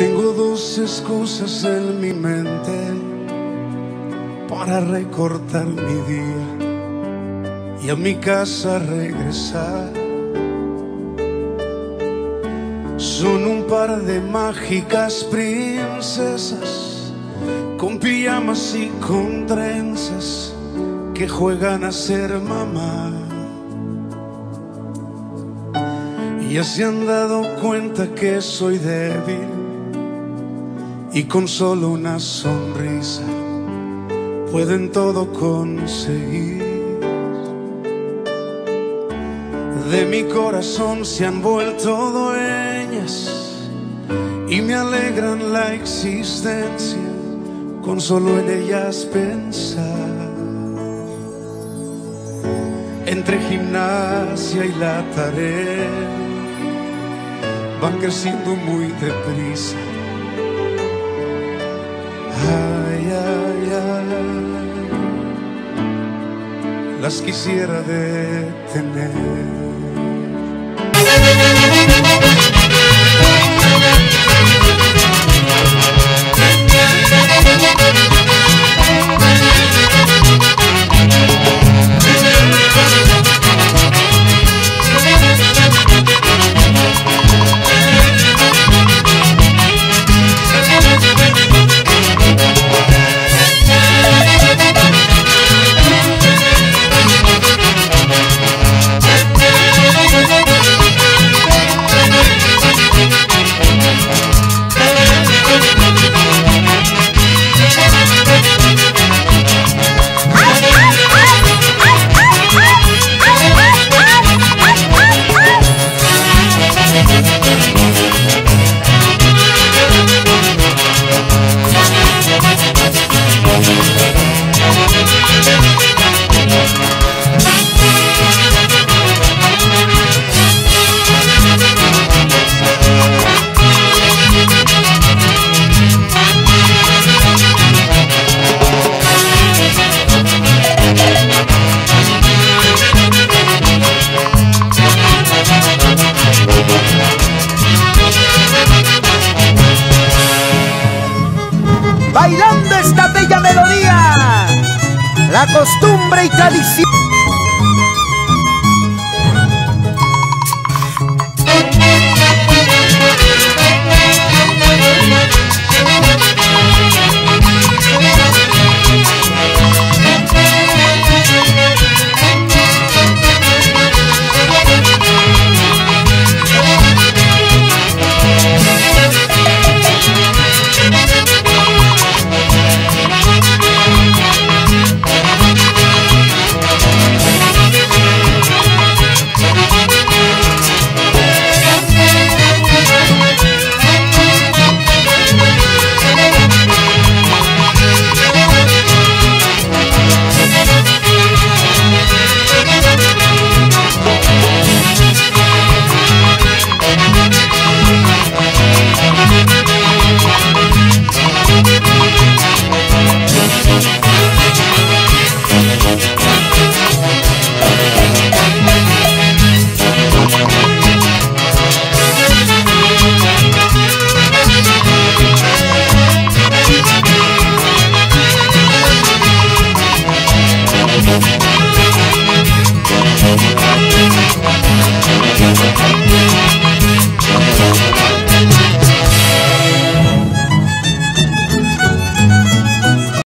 Tengo dos excusas en mi mente para recortar mi día y a mi casa regresar. Son un par de mágicas princesas con pijamas y con trenzas que juegan a ser mamá. Y ya se han dado cuenta que soy débil y con solo una sonrisa pueden todo conseguir. De mi corazón se han vuelto dueñas y me alegran la existencia con solo en ellas pensar. Entre gimnasia y la tarea van creciendo muy deprisa. Ay, ay, ay, las quisiera detener. Bailando esta bella melodía, la costumbre y tradición.